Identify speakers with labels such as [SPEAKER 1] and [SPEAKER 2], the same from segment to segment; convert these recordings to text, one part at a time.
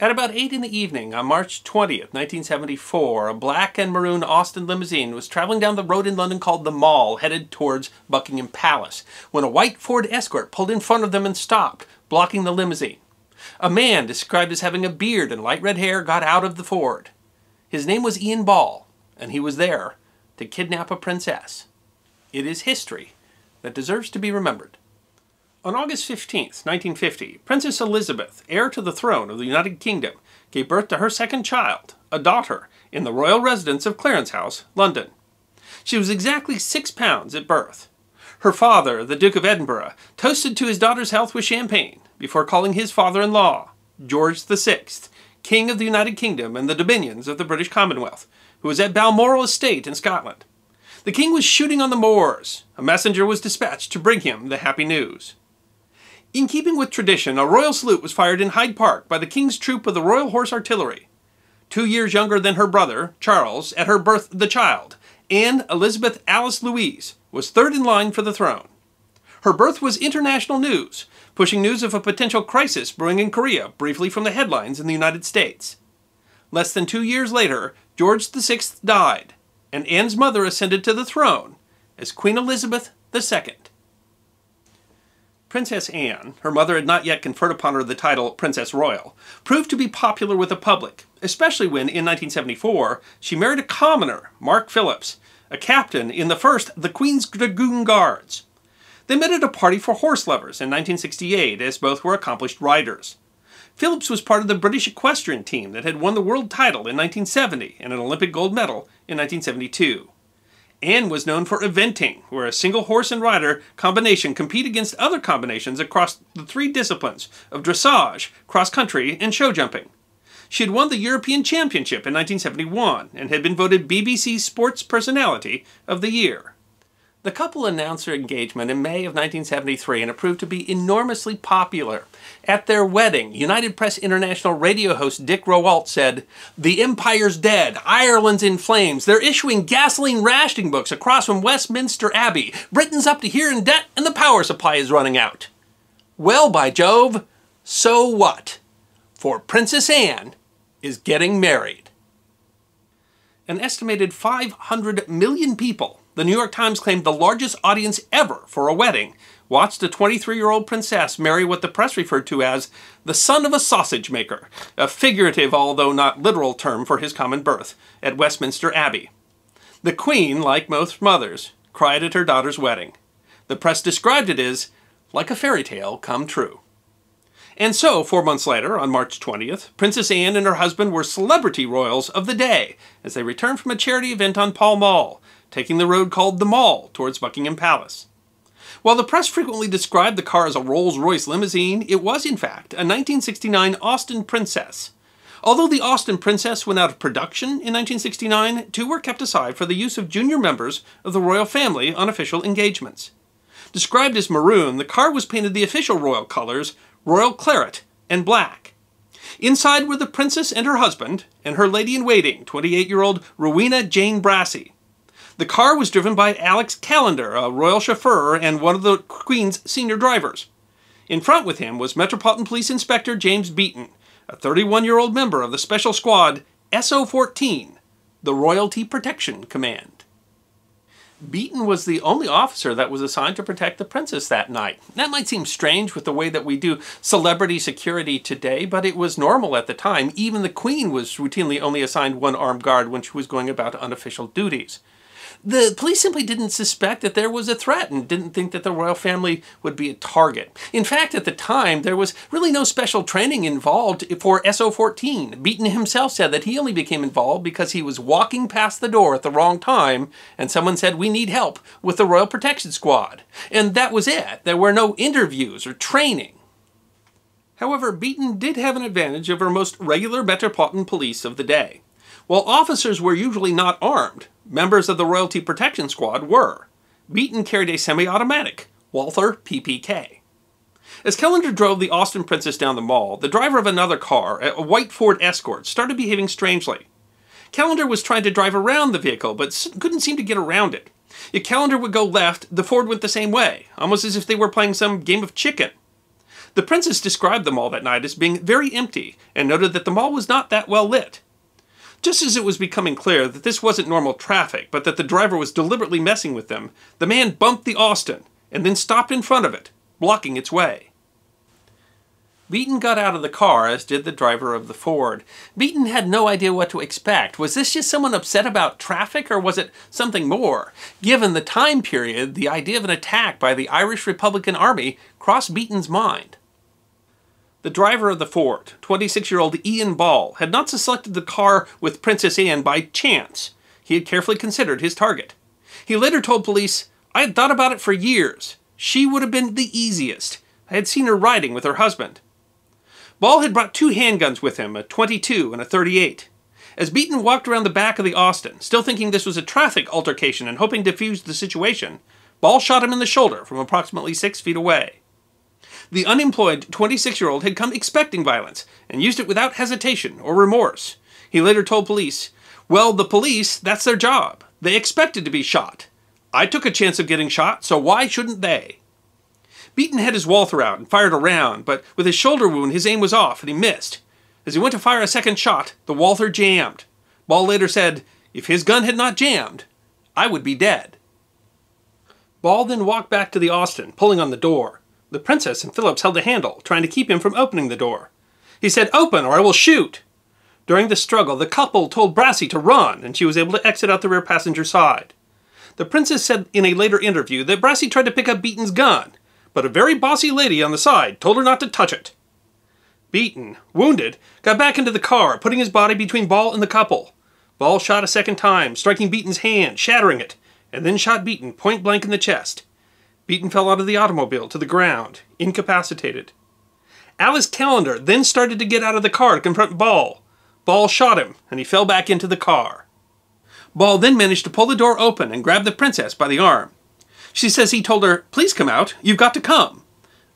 [SPEAKER 1] At about 8 in the evening on March 20th, 1974, a black and maroon Austin limousine was traveling down the road in London called the Mall, headed towards Buckingham Palace, when a white Ford Escort pulled in front of them and stopped, blocking the limousine. A man, described as having a beard and light red hair, got out of the Ford. His name was Ian Ball, and he was there to kidnap a princess. It is history that deserves to be remembered. On August 15, 1950, Princess Elizabeth, heir to the throne of the United Kingdom, gave birth to her second child, a daughter, in the royal residence of Clarence House, London. She was exactly six pounds at birth. Her father, the Duke of Edinburgh, toasted to his daughter's health with champagne before calling his father-in-law, George VI, King of the United Kingdom and the dominions of the British Commonwealth, who was at Balmoral Estate in Scotland. The king was shooting on the moors. A messenger was dispatched to bring him the happy news. In keeping with tradition, a royal salute was fired in Hyde Park by the King's Troop of the Royal Horse Artillery. Two years younger than her brother, Charles, at her birth the child, Anne Elizabeth Alice Louise, was third in line for the throne. Her birth was international news, pushing news of a potential crisis brewing in Korea briefly from the headlines in the United States. Less than two years later, George VI died, and Anne's mother ascended to the throne as Queen Elizabeth II. Princess Anne, her mother had not yet conferred upon her the title Princess Royal, proved to be popular with the public, especially when, in 1974, she married a commoner, Mark Phillips, a captain in the first The Queen's Dragoon Guards. They met at a party for horse lovers in 1968, as both were accomplished riders. Phillips was part of the British equestrian team that had won the world title in 1970 and an Olympic gold medal in 1972. Anne was known for eventing, where a single horse and rider combination compete against other combinations across the three disciplines of dressage, cross country, and show jumping. She had won the European Championship in 1971 and had been voted BBC Sports Personality of the Year. The couple announced their engagement in May of 1973 and it proved to be enormously popular. At their wedding, United Press International radio host Dick Rowalt said, The Empire's dead. Ireland's in flames. They're issuing gasoline rationing books across from Westminster Abbey. Britain's up to here in debt and the power supply is running out. Well, by Jove, so what? For Princess Anne is getting married. An estimated 500 million people the New York Times claimed the largest audience ever for a wedding watched a 23-year-old princess marry what the press referred to as the son of a sausage maker, a figurative although not literal term for his common birth, at Westminster Abbey. The Queen, like most mothers, cried at her daughter's wedding. The press described it as like a fairy tale come true. And so, four months later, on March 20th, Princess Anne and her husband were celebrity royals of the day as they returned from a charity event on Pall Mall, taking the road called the Mall towards Buckingham Palace. While the press frequently described the car as a Rolls-Royce limousine, it was in fact a 1969 Austin Princess. Although the Austin Princess went out of production in 1969, two were kept aside for the use of junior members of the royal family on official engagements. Described as maroon, the car was painted the official royal colors, royal claret and black. Inside were the princess and her husband, and her lady-in-waiting, 28-year-old Rowena Jane Brassey. The car was driven by Alex Callender, a royal chauffeur and one of the Queen's senior drivers. In front with him was Metropolitan Police Inspector James Beaton, a 31-year-old member of the Special Squad SO-14, the Royalty Protection Command. Beaton was the only officer that was assigned to protect the princess that night. That might seem strange with the way that we do celebrity security today, but it was normal at the time. Even the Queen was routinely only assigned one armed guard when she was going about unofficial duties. The police simply didn't suspect that there was a threat and didn't think that the royal family would be a target. In fact, at the time, there was really no special training involved for SO-14. Beaton himself said that he only became involved because he was walking past the door at the wrong time and someone said, we need help with the Royal Protection Squad. And that was it. There were no interviews or training. However, Beaton did have an advantage over most regular Metropolitan Police of the day. While officers were usually not armed, members of the Royalty Protection Squad were. Beaton carried a semi-automatic Walther PPK. As Callender drove the Austin Princess down the mall, the driver of another car, a white Ford Escort, started behaving strangely. Callender was trying to drive around the vehicle, but couldn't seem to get around it. If Callender would go left, the Ford went the same way, almost as if they were playing some game of chicken. The princess described the mall that night as being very empty and noted that the mall was not that well lit. Just as it was becoming clear that this wasn't normal traffic, but that the driver was deliberately messing with them, the man bumped the Austin and then stopped in front of it, blocking its way. Beaton got out of the car, as did the driver of the Ford. Beaton had no idea what to expect. Was this just someone upset about traffic, or was it something more? Given the time period, the idea of an attack by the Irish Republican Army crossed Beaton's mind. The driver of the Ford, 26 year old Ian Ball, had not selected the car with Princess Anne by chance. He had carefully considered his target. He later told police, I had thought about it for years. She would have been the easiest. I had seen her riding with her husband. Ball had brought two handguns with him, a 22 and a 38. As Beaton walked around the back of the Austin, still thinking this was a traffic altercation and hoping to defuse the situation, Ball shot him in the shoulder from approximately six feet away. The unemployed 26 year old had come expecting violence and used it without hesitation or remorse. He later told police, Well, the police, that's their job. They expected to be shot. I took a chance of getting shot, so why shouldn't they? Beaton had his Walther out and fired a round, but with his shoulder wound, his aim was off and he missed. As he went to fire a second shot, the Walther jammed. Ball later said, If his gun had not jammed, I would be dead. Ball then walked back to the Austin, pulling on the door. The princess and Phillips held the handle, trying to keep him from opening the door. He said, Open, or I will shoot! During the struggle, the couple told Brassey to run, and she was able to exit out the rear passenger side. The princess said in a later interview that Brassey tried to pick up Beaton's gun, but a very bossy lady on the side told her not to touch it. Beaton, wounded, got back into the car, putting his body between Ball and the couple. Ball shot a second time, striking Beaton's hand, shattering it, and then shot Beaton point blank in the chest. Beaton fell out of the automobile to the ground, incapacitated. Alex Callender then started to get out of the car to confront Ball. Ball shot him, and he fell back into the car. Ball then managed to pull the door open and grab the princess by the arm. She says he told her, Please come out, you've got to come.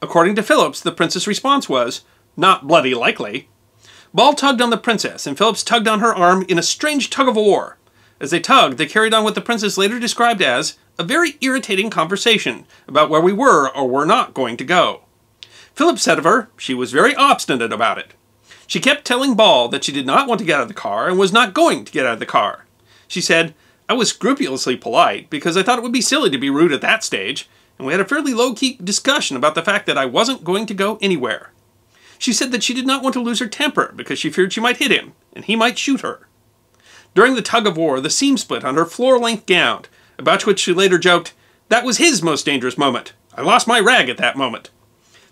[SPEAKER 1] According to Phillips, the princess' response was, Not bloody likely. Ball tugged on the princess, and Phillips tugged on her arm in a strange tug of war. As they tugged, they carried on what the princess later described as a very irritating conversation about where we were or were not going to go. Philip said of her, she was very obstinate about it. She kept telling Ball that she did not want to get out of the car and was not going to get out of the car. She said, I was scrupulously polite because I thought it would be silly to be rude at that stage, and we had a fairly low key discussion about the fact that I wasn't going to go anywhere. She said that she did not want to lose her temper because she feared she might hit him, and he might shoot her. During the tug of war, the seam split on her floor length gown, about which she later joked, That was his most dangerous moment. I lost my rag at that moment.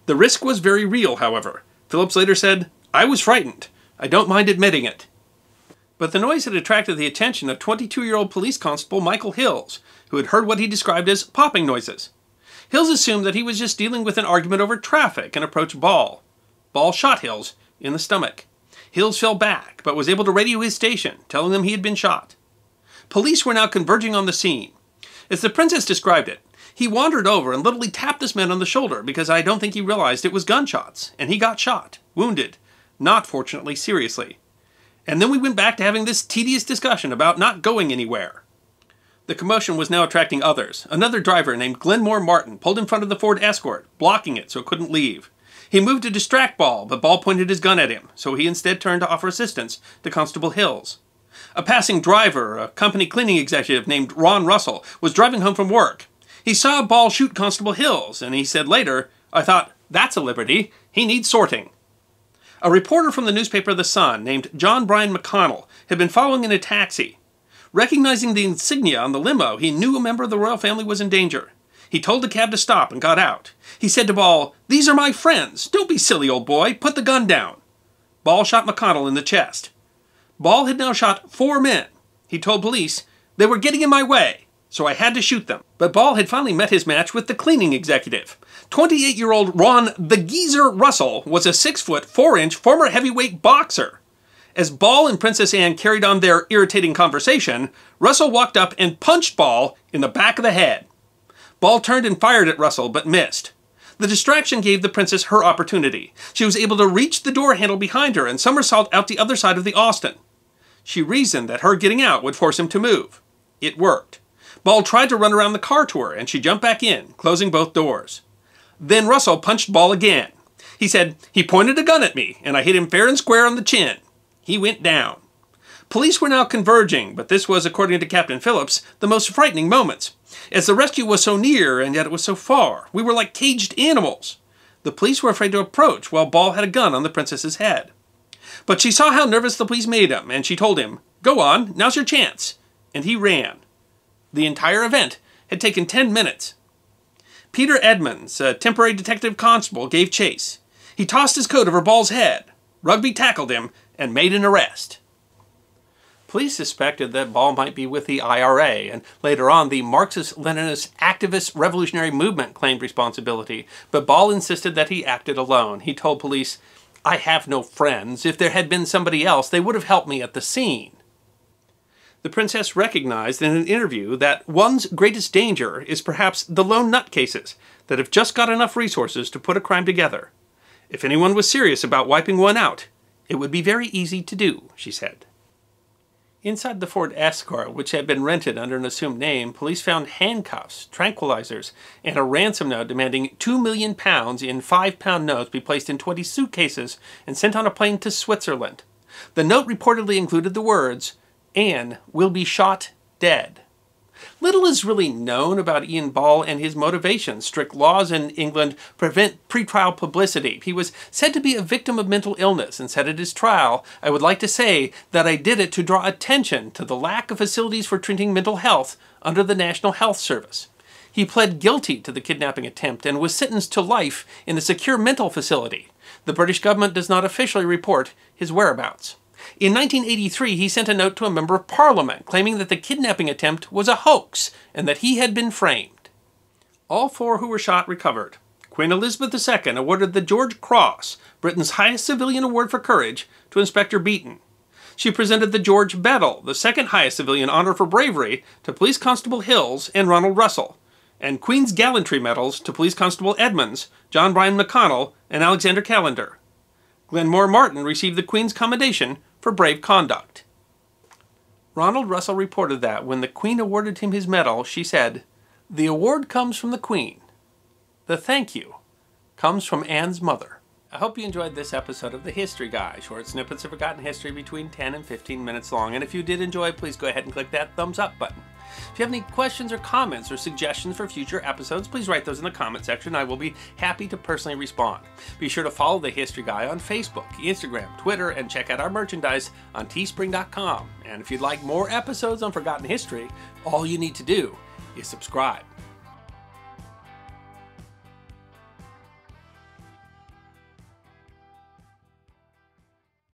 [SPEAKER 1] The risk was very real, however. Phillips later said, I was frightened. I don't mind admitting it. But the noise had attracted the attention of 22 year old police constable Michael Hills, who had heard what he described as popping noises. Hills assumed that he was just dealing with an argument over traffic and approached Ball. Ball shot Hills in the stomach. Hills fell back, but was able to radio his station, telling them he had been shot. Police were now converging on the scene. As the princess described it, he wandered over and literally tapped this man on the shoulder because I don't think he realized it was gunshots, and he got shot, wounded, not fortunately seriously. And then we went back to having this tedious discussion about not going anywhere. The commotion was now attracting others. Another driver named Glenmore Martin pulled in front of the Ford Escort, blocking it so it couldn't leave. He moved to distract Ball, but Ball pointed his gun at him, so he instead turned to offer assistance to Constable Hills. A passing driver, a company cleaning executive named Ron Russell, was driving home from work. He saw Ball shoot Constable Hills, and he said later, I thought, that's a liberty. He needs sorting. A reporter from the newspaper The Sun, named John Bryan McConnell, had been following in a taxi. Recognizing the insignia on the limo, he knew a member of the royal family was in danger. He told the cab to stop and got out. He said to Ball, These are my friends. Don't be silly, old boy. Put the gun down. Ball shot McConnell in the chest. Ball had now shot four men. He told police, they were getting in my way, so I had to shoot them. But Ball had finally met his match with the cleaning executive. 28 year old Ron the Geezer Russell was a 6 foot 4 inch former heavyweight boxer. As Ball and Princess Anne carried on their irritating conversation, Russell walked up and punched Ball in the back of the head. Ball turned and fired at Russell, but missed. The distraction gave the princess her opportunity. She was able to reach the door handle behind her and somersault out the other side of the Austin. She reasoned that her getting out would force him to move. It worked. Ball tried to run around the car to her, and she jumped back in, closing both doors. Then Russell punched Ball again. He said, He pointed a gun at me, and I hit him fair and square on the chin. He went down. Police were now converging, but this was, according to Captain Phillips, the most frightening moments. As the rescue was so near, and yet it was so far, we were like caged animals. The police were afraid to approach, while Ball had a gun on the princess's head. But she saw how nervous the police made him, and she told him, Go on, now's your chance. And he ran. The entire event had taken ten minutes. Peter Edmonds, a temporary detective constable, gave chase. He tossed his coat over Ball's head. Rugby tackled him and made an arrest. Police suspected that Ball might be with the IRA, and later on the Marxist-Leninist activist revolutionary movement claimed responsibility, but Ball insisted that he acted alone. He told police, I have no friends. If there had been somebody else, they would have helped me at the scene. The princess recognized in an interview that one's greatest danger is perhaps the lone nutcases that have just got enough resources to put a crime together. If anyone was serious about wiping one out, it would be very easy to do, she said. Inside the Ford Escort, which had been rented under an assumed name, police found handcuffs, tranquilizers, and a ransom note demanding two million pounds in five-pound notes be placed in 20 suitcases and sent on a plane to Switzerland. The note reportedly included the words, Anne will be shot dead. Little is really known about Ian Ball and his motivations. Strict laws in England prevent pretrial publicity. He was said to be a victim of mental illness and said at his trial, I would like to say that I did it to draw attention to the lack of facilities for treating mental health under the National Health Service. He pled guilty to the kidnapping attempt and was sentenced to life in a secure mental facility. The British government does not officially report his whereabouts. In 1983, he sent a note to a member of parliament claiming that the kidnapping attempt was a hoax and that he had been framed. All four who were shot recovered. Queen Elizabeth II awarded the George Cross, Britain's highest civilian award for courage, to Inspector Beaton. She presented the George Medal, the second highest civilian honor for bravery, to Police Constable Hills and Ronald Russell, and Queen's Gallantry Medals to Police Constable Edmonds, John Bryan McConnell, and Alexander Callender. Glenmore Martin received the Queen's Commendation for brave conduct. Ronald Russell reported that when the Queen awarded him his medal, she said, The award comes from the Queen. The thank you comes from Anne's mother. I hope you enjoyed this episode of The History Guy, short snippets of forgotten history between 10 and 15 minutes long. And if you did enjoy, please go ahead and click that thumbs up button. If you have any questions or comments or suggestions for future episodes, please write those in the comment section. I will be happy to personally respond. Be sure to follow The History Guy on Facebook, Instagram, Twitter, and check out our merchandise on teespring.com. And if you'd like more episodes on forgotten history, all you need to do is subscribe.